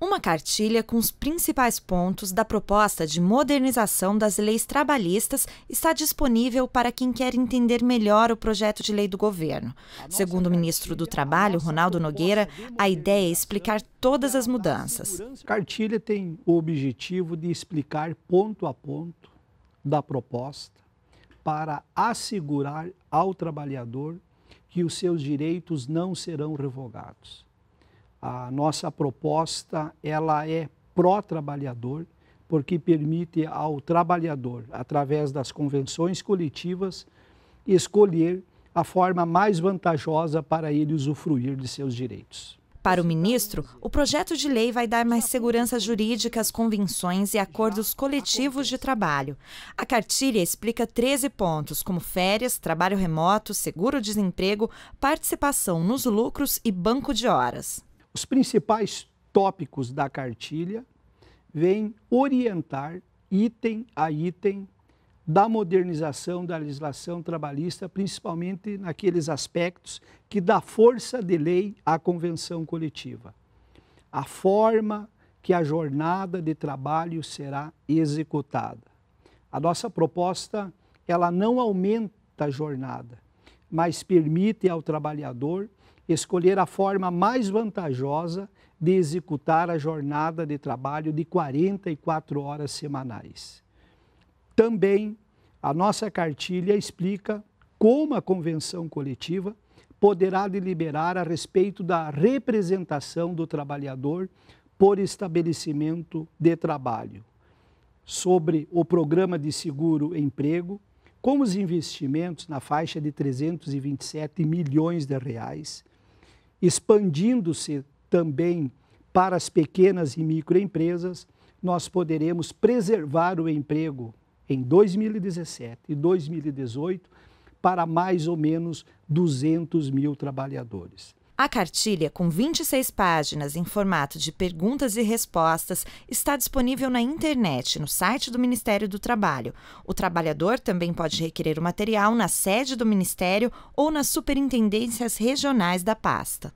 Uma cartilha com os principais pontos da proposta de modernização das leis trabalhistas está disponível para quem quer entender melhor o projeto de lei do governo. Segundo o ministro do Trabalho, Ronaldo Nogueira, a ideia é explicar todas as mudanças. A cartilha tem o objetivo de explicar ponto a ponto da proposta para assegurar ao trabalhador que os seus direitos não serão revogados. A nossa proposta ela é pró-trabalhador, porque permite ao trabalhador, através das convenções coletivas, escolher a forma mais vantajosa para ele usufruir de seus direitos. Para o ministro, o projeto de lei vai dar mais segurança jurídica às convenções e acordos coletivos de trabalho. A cartilha explica 13 pontos, como férias, trabalho remoto, seguro-desemprego, participação nos lucros e banco de horas. Os principais tópicos da cartilha vêm orientar item a item da modernização da legislação trabalhista, principalmente naqueles aspectos que dá força de lei à convenção coletiva. A forma que a jornada de trabalho será executada. A nossa proposta, ela não aumenta a jornada, mas permite ao trabalhador escolher a forma mais vantajosa de executar a jornada de trabalho de 44 horas semanais. Também a nossa cartilha explica como a convenção coletiva poderá deliberar a respeito da representação do trabalhador por estabelecimento de trabalho, sobre o programa de seguro-emprego, como os investimentos na faixa de 327 milhões de reais, expandindo-se também para as pequenas e microempresas, nós poderemos preservar o emprego em 2017 e 2018 para mais ou menos 200 mil trabalhadores. A cartilha, com 26 páginas em formato de perguntas e respostas, está disponível na internet, no site do Ministério do Trabalho. O trabalhador também pode requerer o material na sede do Ministério ou nas superintendências regionais da pasta.